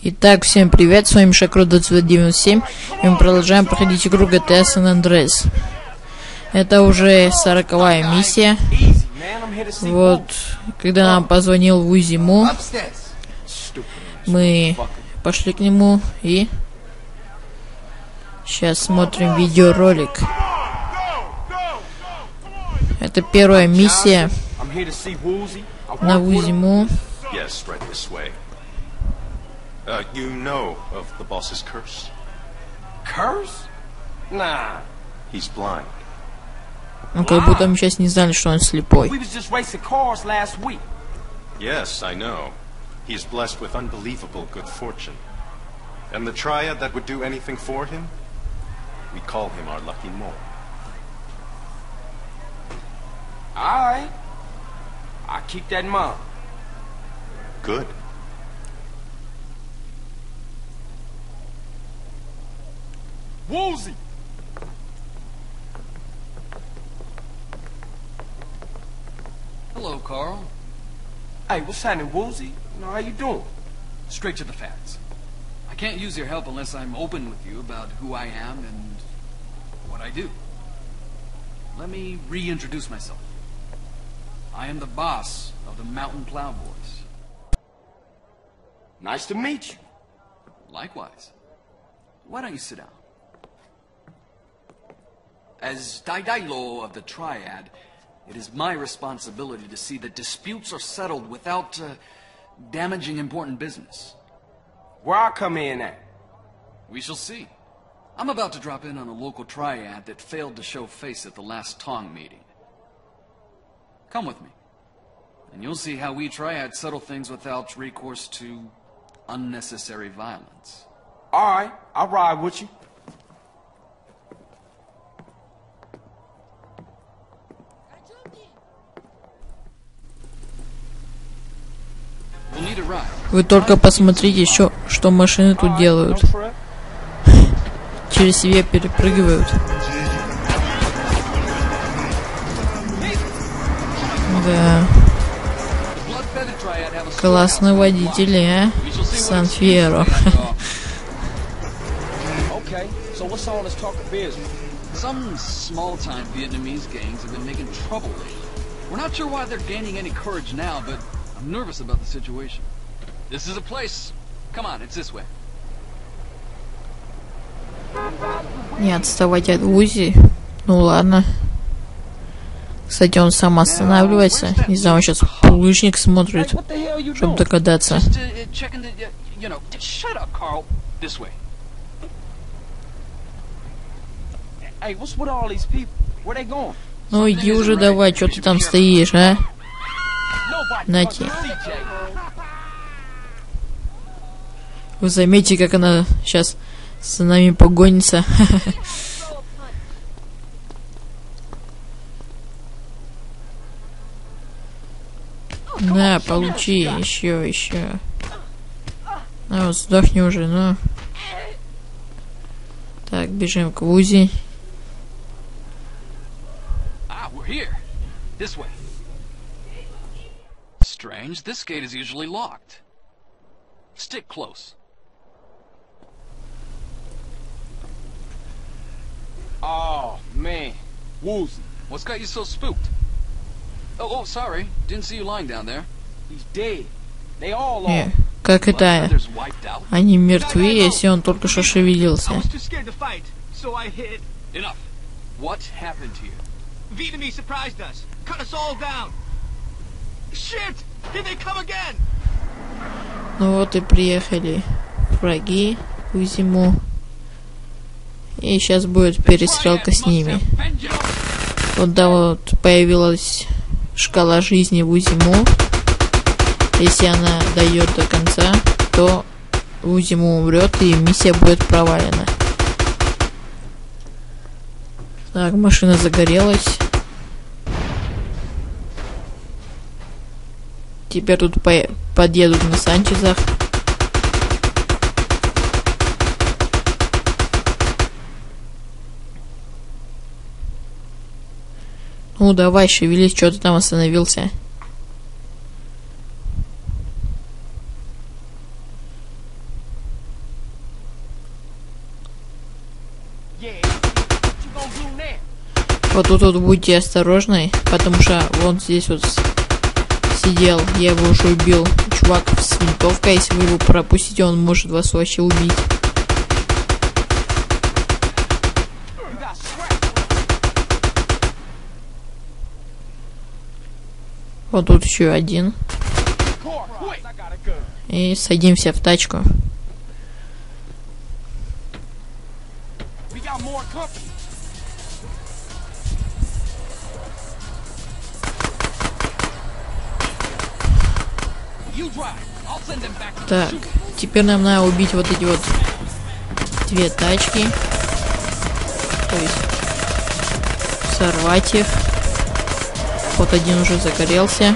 Итак, всем привет, с вами Шакру 2297, и мы продолжаем проходить игру GTA San Andreas. Это уже сороковая миссия. Вот, когда нам позвонил upstairs. Stupid. мы пошли к нему и сейчас смотрим видеоролик. Это первая миссия на work with Uh, you know of the boss's curse? Curse? Nah. He's blind. Ну, как будто мы сейчас не знали, что он слепой. We was just racing cars last week. Yes, I know. He is blessed with unbelievable good fortune. And the triad that would do anything for him? We call him our lucky mole. Alright. I keep that in mind. Good. Woozy! Hello, Carl. Hey, what's happening, Woozy? You know, how you doing? Straight to the facts. I can't use your help unless I'm open with you about who I am and what I do. Let me reintroduce myself. I am the boss of the Mountain Plowboys. Nice to meet you. Likewise. Why don't you sit down? As Daidailo of the Triad, it is my responsibility to see that disputes are settled without uh, damaging important business. Where I come in at? We shall see. I'm about to drop in on a local triad that failed to show face at the last Tong meeting. Come with me, and you'll see how we triads settle things without recourse to unnecessary violence. Alright, I'll ride with you. Вы только посмотрите, что, что машины тут делают. Через себя перепрыгивают. Да, классные водители, а? Сан-Фьеро. Some small-time Vietnamese gangs have been making trouble lately. We're not sure why they're gaining any courage now, but I'm nervous about the situation. This is a place. Come on, it's this way. Не отставать от Узи. Ну ладно. Кстати, он сам останавливается. Не знаю, он сейчас булыжник смотрит, чтобы догадаться. Uh, uh, uh? Ну иди уже давай, что ты там стоишь, а? Нате. Вы заметите, как она сейчас за нами погонится. На, получи, еще, еще. На, вот сдохни уже, ну. Так, бежим к Вузи. Ah. Strange, this gate is usually locked. Stick close. Oh, man. Woozy. What's got you so spooked? Oh, oh, sorry. Didn't see you lying down there. He's dead. They all are. как это? Они мертвы, если он только что шевелился. Enough. What happened you? Vietnamese surprised us, cut us all down. Shit! Here they come again! Ну вот и приехали враги к Узиму. И сейчас будет перестрелка с ними. Вот да, вот появилась шкала жизни Узиму. Если она дает до конца, то Узиму умрет и миссия будет провалена. Так, машина загорелась. Теперь тут по подъедут на Санчезах. Ну, давай, шевелись, что ты там остановился. Вот тут вот будьте осторожны, потому что вон здесь вот сидел, я его уже убил. Чувак с винтовкой, если вы его пропустите, он может вас вообще убить. Вот тут еще один. И садимся в тачку. Так, теперь нам надо убить вот эти вот две тачки. То есть сорвать их. Вот один уже загорелся.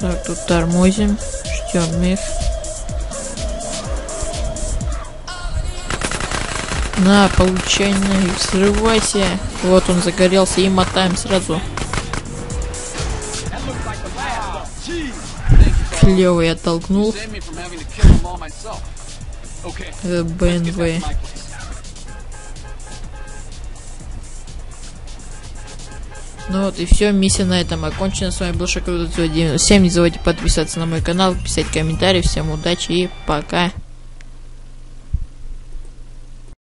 Так, тут тормозим, ждем их. На, получай, взрывайся. Вот он загорелся и мотаем сразу. Клево я. Okay. э, БНВ. Ну вот и все, миссия на этом окончена. С вами был Шакрудов 97. Не забывайте подписываться на мой канал, писать комментарии. Всем удачи и пока.